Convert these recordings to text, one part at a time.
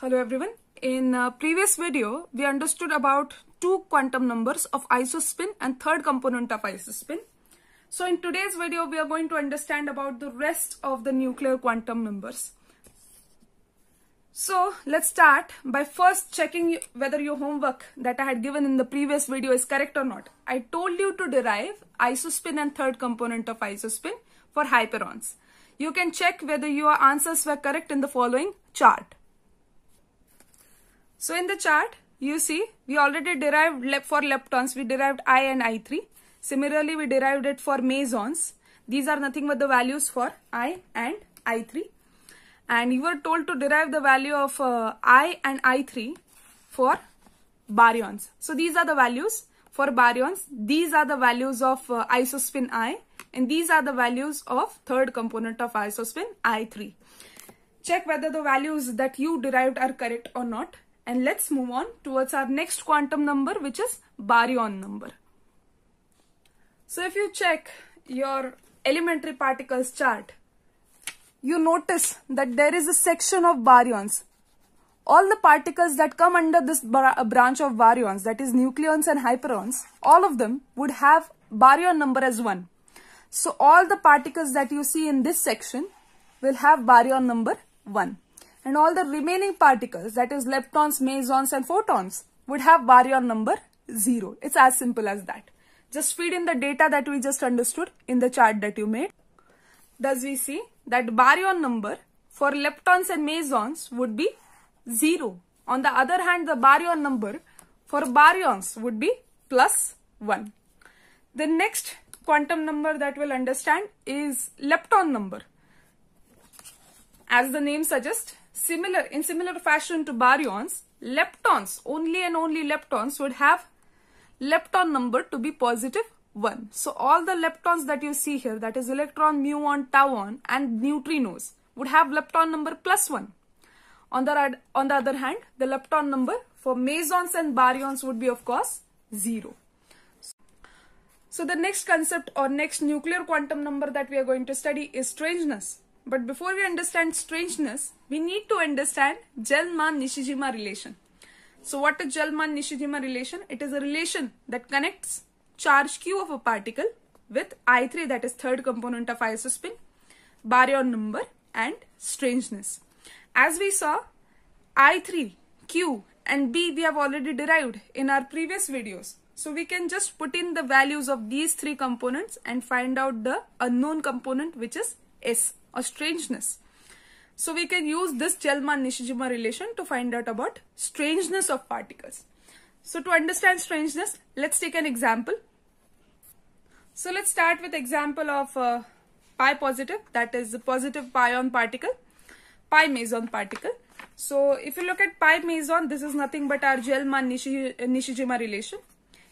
Hello everyone. In uh, previous video, we understood about two quantum numbers of isospin and third component of isospin. So in today's video, we are going to understand about the rest of the nuclear quantum numbers. So let's start by first checking whether your homework that I had given in the previous video is correct or not. I told you to derive isospin and third component of isospin for hyperons. You can check whether your answers were correct in the following chart. So in the chart, you see we already derived for leptons, we derived I and I3. Similarly, we derived it for mesons. These are nothing but the values for I and I3. And you were told to derive the value of uh, I and I3 for baryons. So these are the values for baryons. These are the values of uh, isospin I and these are the values of third component of isospin I3. Check whether the values that you derived are correct or not and let's move on towards our next quantum number which is baryon number. So if you check your elementary particles chart, you notice that there is a section of baryons. All the particles that come under this uh, branch of baryons, that is nucleons and hyperons, all of them would have baryon number as 1. So all the particles that you see in this section will have baryon number 1 and all the remaining particles that is leptons, mesons and photons would have baryon number 0. It's as simple as that. Just feed in the data that we just understood in the chart that you made. Thus we see that baryon number for leptons and mesons would be 0. On the other hand, the baryon number for baryons would be plus 1. The next quantum number that we'll understand is lepton number. As the name suggests, Similar, in similar fashion to baryons, leptons, only and only leptons would have lepton number to be positive 1. So all the leptons that you see here, that is electron, muon, tauon and neutrinos would have lepton number plus 1. On the, on the other hand, the lepton number for mesons and baryons would be of course 0. So the next concept or next nuclear quantum number that we are going to study is strangeness. But before we understand strangeness, we need to understand Gell-Mann-Nishijima relation. So what is Gell-Mann-Nishijima relation? It is a relation that connects charge q of a particle with I3 that is third component of isospin, baryon number and strangeness. As we saw, I3, Q and B we have already derived in our previous videos. So we can just put in the values of these three components and find out the unknown component which is S or strangeness. So we can use this Gell-Mann-Nishijima relation to find out about strangeness of particles. So to understand strangeness, let's take an example. So let's start with example of uh, pi positive, that is the positive pion particle, pi meson particle. So if you look at pi meson, this is nothing but our Gell-Mann-Nishijima relation.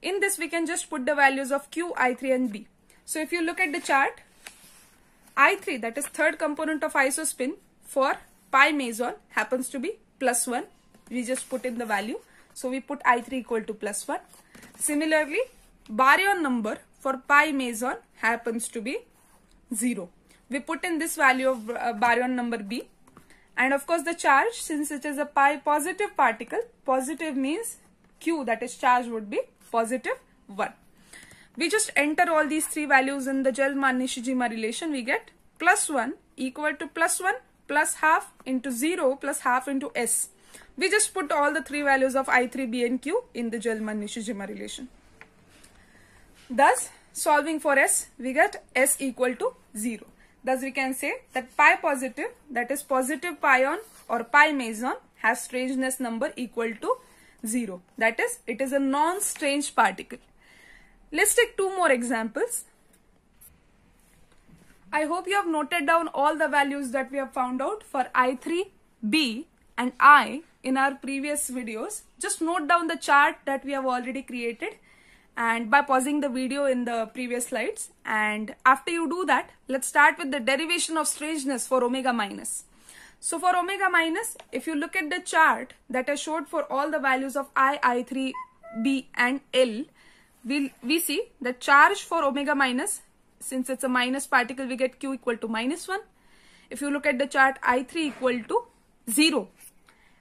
In this, we can just put the values of Q, I3 and B. So if you look at the chart, I3 that is third component of isospin for pi meson happens to be plus 1. We just put in the value. So we put I3 equal to plus 1. Similarly, baryon number for pi meson happens to be 0. We put in this value of uh, baryon number B. And of course the charge since it is a pi positive particle, positive means Q that is charge would be positive 1. We just enter all these three values in the Gell-Mann-Nishijima relation. We get plus 1 equal to plus 1 plus half into 0 plus half into S. We just put all the three values of I3, B and Q in the Gell-Mann-Nishijima relation. Thus, solving for S, we get S equal to 0. Thus, we can say that pi positive, that is positive pion or pi meson has strangeness number equal to 0. That is, it is a non-strange particle. Let's take two more examples. I hope you have noted down all the values that we have found out for I3, B and I in our previous videos. Just note down the chart that we have already created and by pausing the video in the previous slides. And after you do that, let's start with the derivation of strangeness for omega minus. So for omega minus, if you look at the chart that I showed for all the values of I, I3, B and L, we'll, we see the charge for omega minus, since it's a minus particle, we get Q equal to minus 1. If you look at the chart, I3 equal to 0.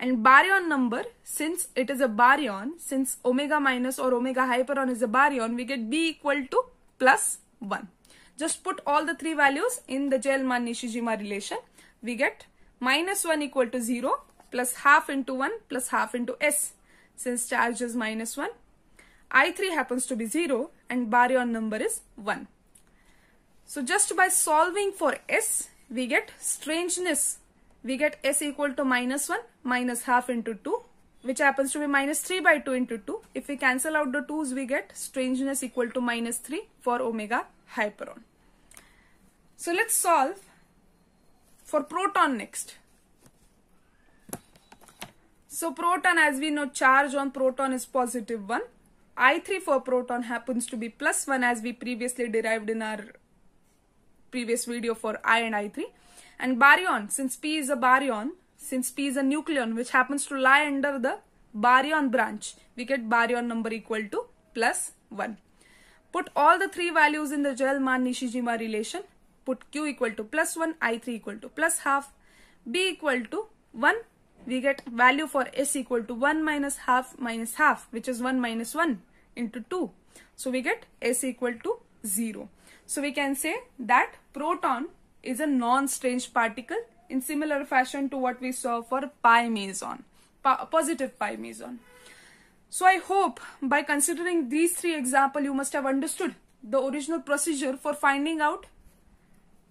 And baryon number, since it is a baryon, since omega minus or omega hyperon is a baryon, we get B equal to plus 1. Just put all the three values in the Gell-Mann-Nishijima relation. We get minus 1 equal to 0 plus half into 1 plus half into S. Since charge is minus 1, I3 happens to be 0 and baryon number is 1. So just by solving for S, we get strangeness. We get S equal to minus 1 minus half into 2 which happens to be minus 3 by 2 into 2. If we cancel out the 2's, we get strangeness equal to minus 3 for omega hyperon. So let's solve for proton next. So proton as we know charge on proton is positive 1. I3 for proton happens to be plus 1 as we previously derived in our previous video for I and I3. And baryon, since P is a baryon, since P is a nucleon which happens to lie under the baryon branch, we get baryon number equal to plus 1. Put all the three values in the Gell-Mann-Nishijima relation. Put Q equal to plus 1, I3 equal to plus half, B equal to 1. We get value for S equal to 1 minus half minus half which is 1 minus 1 into 2. So we get S equal to 0. So we can say that proton is a non-strange particle in similar fashion to what we saw for pi meson, positive pi meson. So I hope by considering these three examples you must have understood the original procedure for finding out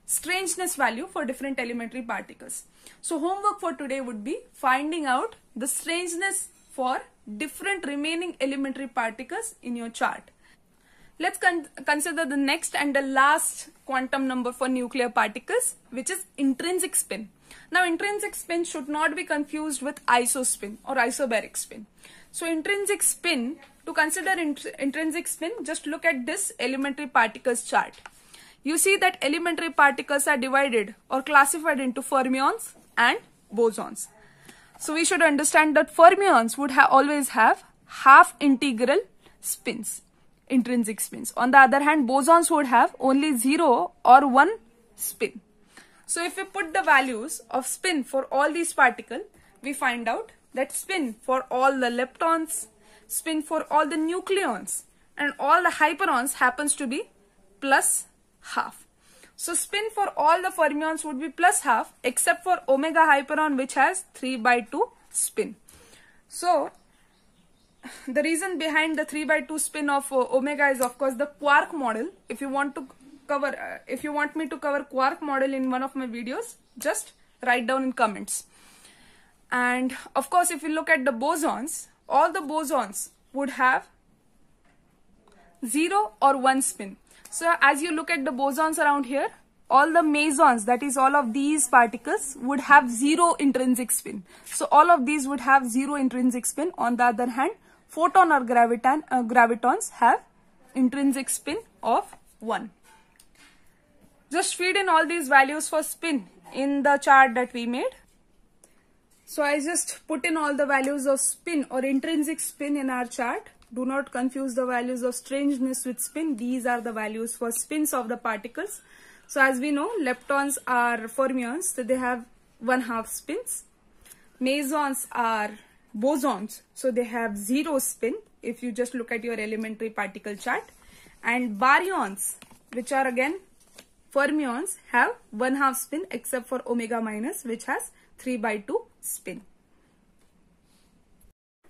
strangeness value for different elementary particles. So homework for today would be finding out the strangeness for different remaining elementary particles in your chart. Let's con consider the next and the last quantum number for nuclear particles, which is intrinsic spin. Now, intrinsic spin should not be confused with isospin or isobaric spin. So, intrinsic spin, to consider int intrinsic spin, just look at this elementary particles chart. You see that elementary particles are divided or classified into fermions and bosons. So, we should understand that fermions would ha always have half integral spins intrinsic spins. On the other hand, bosons would have only 0 or 1 spin. So if we put the values of spin for all these particles, we find out that spin for all the leptons, spin for all the nucleons and all the hyperons happens to be plus half. So spin for all the fermions would be plus half except for omega hyperon which has 3 by 2 spin. So the reason behind the 3 by 2 spin of uh, omega is of course the quark model. If you want to cover, uh, if you want me to cover quark model in one of my videos, just write down in comments. And of course, if you look at the bosons, all the bosons would have 0 or 1 spin. So as you look at the bosons around here, all the mesons, that is all of these particles would have zero intrinsic spin. So all of these would have zero intrinsic spin. On the other hand, photon or graviton, uh, gravitons have intrinsic spin of 1. Just feed in all these values for spin in the chart that we made. So I just put in all the values of spin or intrinsic spin in our chart. Do not confuse the values of strangeness with spin. These are the values for spins of the particles. So as we know, leptons are fermions, so they have one half spins. Mesons are bosons. So they have zero spin if you just look at your elementary particle chart. And baryons, which are again fermions, have one half spin except for omega minus, which has 3 by 2 spin.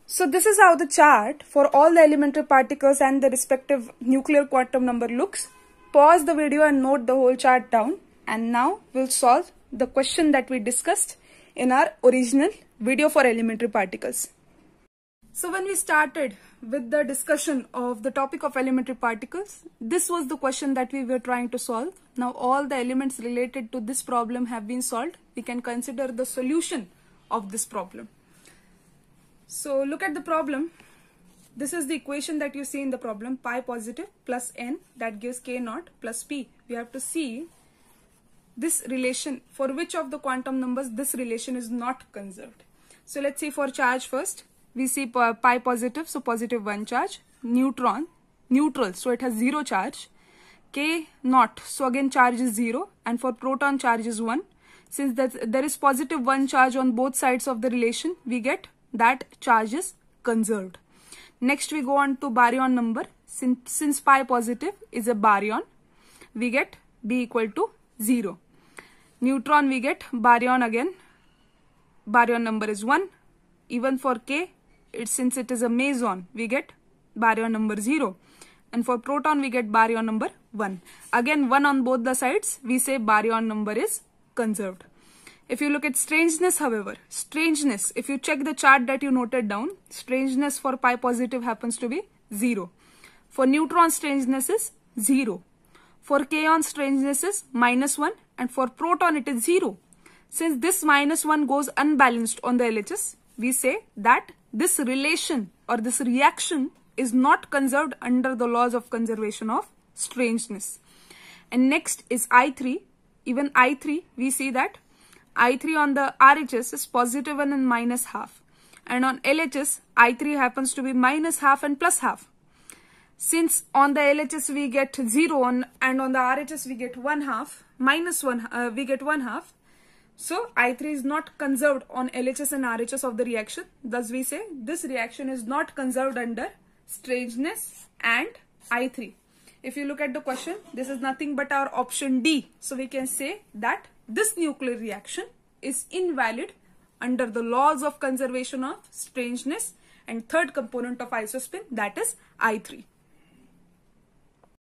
So this is how the chart for all the elementary particles and the respective nuclear quantum number looks. Pause the video and note the whole chart down. And now we'll solve the question that we discussed in our original video for elementary particles. So when we started with the discussion of the topic of elementary particles, this was the question that we were trying to solve. Now all the elements related to this problem have been solved. We can consider the solution of this problem. So look at the problem. This is the equation that you see in the problem, pi positive plus n that gives k naught plus p. We have to see this relation for which of the quantum numbers this relation is not conserved. So let's see for charge first. We see pi positive, so positive 1 charge. Neutron, neutral, so it has 0 charge. K naught, so again charge is 0. And for proton charge is 1. Since that there is positive 1 charge on both sides of the relation, we get that charge is conserved. Next we go on to baryon number. Since, since pi positive is a baryon, we get B equal to 0. Neutron we get baryon again. Baryon number is 1. Even for K, it, since it is a meson, we get baryon number 0. And for proton, we get baryon number 1. Again, 1 on both the sides, we say baryon number is conserved. If you look at strangeness, however, strangeness, if you check the chart that you noted down, strangeness for pi positive happens to be 0. For neutron, strangeness is 0. For kaon, strangeness is minus 1 and for proton, it is 0. Since this minus 1 goes unbalanced on the LHS, we say that this relation or this reaction is not conserved under the laws of conservation of strangeness. And next is I3. Even I3, we see that I3 on the RHS is positive 1 and minus half. And on LHS, I3 happens to be minus half and plus half. Since on the LHS we get 0 on, and on the RHS we get 1 half, minus 1, uh, we get 1 half. So I3 is not conserved on LHS and RHS of the reaction. Thus we say this reaction is not conserved under strangeness and I3. If you look at the question, this is nothing but our option D. So we can say that this nuclear reaction is invalid under the laws of conservation of strangeness and third component of isospin that is I3.